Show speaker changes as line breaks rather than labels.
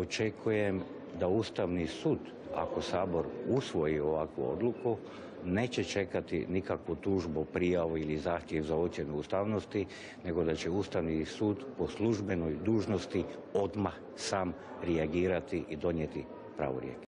očekujem da Ustavni sud, ako Sabor usvoji ovakvu odluku, neće čekati nikakvu tužbu, prijavu ili zahtjev za ocjenu ustavnosti, nego da će Ustavni sud po službenoj dužnosti odmah sam reagirati i donijeti pravorijek.